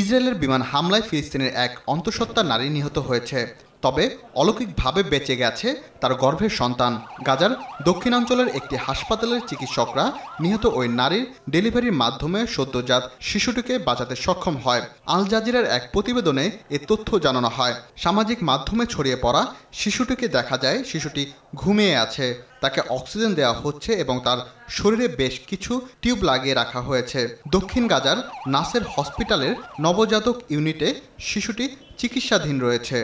ইসরায়েলের বিমান হামলায় ফিলিস্তিনের এক অন্তঃসত্ত্বা নারী নিহত হয়েছে। তবে অলৌকিকভাবে বেঁচে গেছে তার গর্ভের সন্তান। গাজার দক্ষিণাঞ্চলের একটি হাসপাতালের চিকিৎসকরা নিহত ওই নারীর ডেলিভারির মাধ্যমে সদ্যজাত শিশুটিকে বাঁচাতে সক্ষম হয়। আল জাজিরার এক প্রতিবেদনে এ তথ্য জানানো হয়। সামাজিক মাধ্যমে ছড়িয়ে পড়া শিশুটিকে দেখা যায় শিশুটি ঘুমিয়ে আছে। তাকে অক্সিজেন দেওয়া হচ্ছে এবং তার শরীরে বেশ কিছু টিউব লাগিয়ে রাখা হয়েছে। দক্ষিণ গাজার নাসের হসপিটালের নবজাতক ইউনিটে শিশুটি চিকিৎসাধীন রয়েছে।